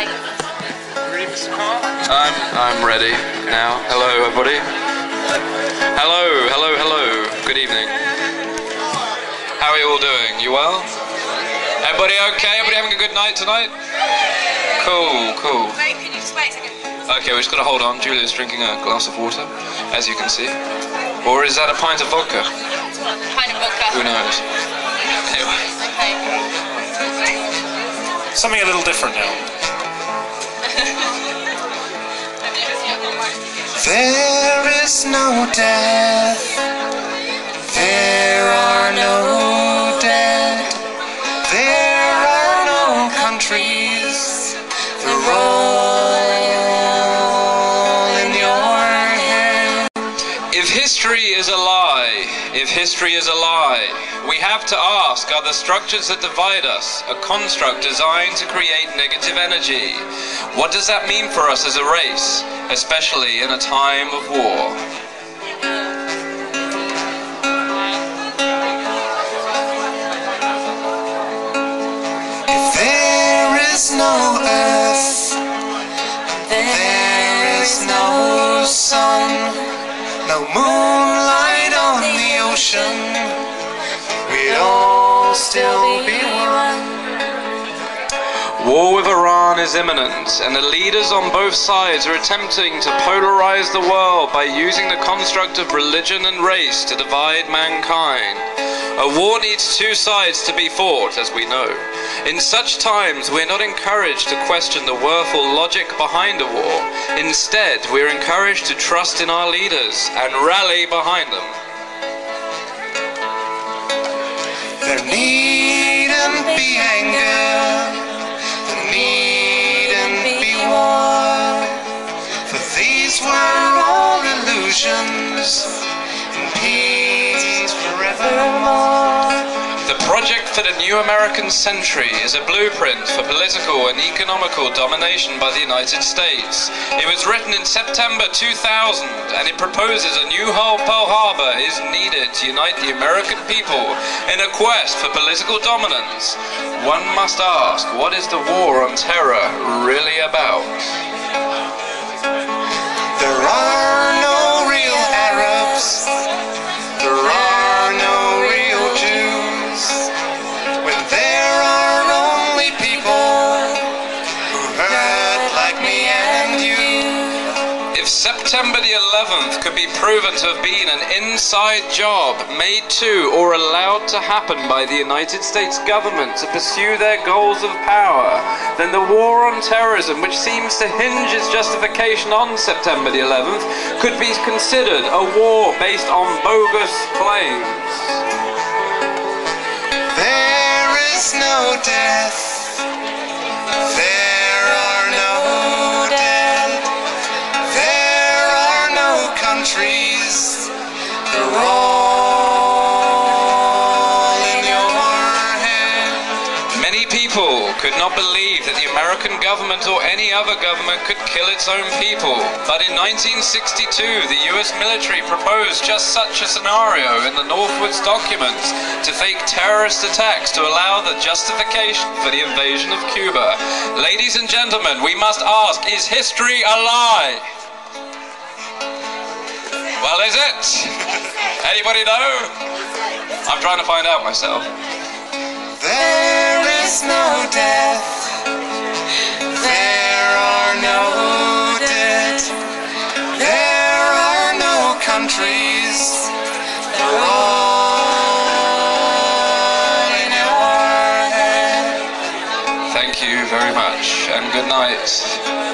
Hi. I'm I'm ready now. Hello, everybody. Hello, hello, hello. Good evening. How are you all doing? You well? Everybody okay? Everybody having a good night tonight? Cool, cool. Wait, can you just wait a second? Okay, we're just gonna hold on. Julia's drinking a glass of water, as you can see. Or is that a pint of vodka? Kind of vodka. Who knows? Anyway. Okay. Something a little different now. There is no death. There are no dead. There are no countries. If history is a lie, if history is a lie, we have to ask are the structures that divide us a construct designed to create negative energy? What does that mean for us as a race, especially in a time of war? Still be one. War with Iran is imminent, and the leaders on both sides are attempting to polarize the world by using the construct of religion and race to divide mankind. A war needs two sides to be fought, as we know. In such times, we're not encouraged to question the worth or logic behind a war. Instead, we're encouraged to trust in our leaders and rally behind them. Er there needn't be anger, there needn't be war, for these were all illusions, and peace forevermore. Project for the New American Century is a blueprint for political and economical domination by the United States. It was written in September 2000 and it proposes a new Pearl Harbor is needed to unite the American people in a quest for political dominance. One must ask, what is the war on terror really about? There are September the 11th could be proven to have been an inside job made to or allowed to happen by the United States government to pursue their goals of power, then the war on terrorism, which seems to hinge its justification on September the 11th, could be considered a war based on bogus claims. There is no death. Many people could not believe that the American government or any other government could kill its own people. But in 1962, the US military proposed just such a scenario in the Northwoods documents to fake terrorist attacks to allow the justification for the invasion of Cuba. Ladies and gentlemen, we must ask, is history a lie? Well, is it? Anybody know? I'm trying to find out myself. There is no death. There are no dead. There are no countries. They're all in your head. Thank you very much, and good night.